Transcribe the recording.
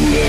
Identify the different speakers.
Speaker 1: Yeah.